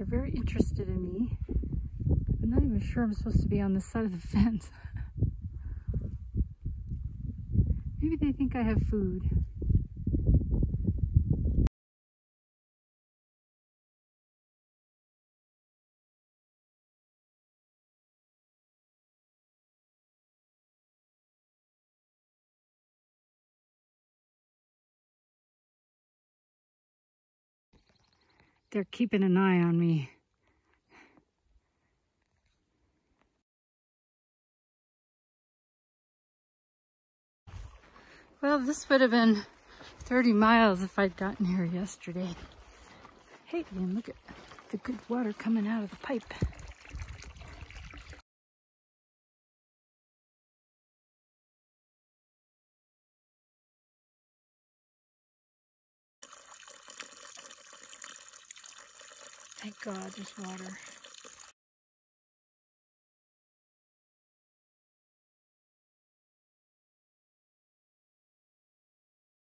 They're very interested in me. I'm not even sure I'm supposed to be on this side of the fence. Maybe they think I have food. They're keeping an eye on me. Well, this would have been 30 miles if I'd gotten here yesterday. Hey, and look at the good water coming out of the pipe. Thank God there's water.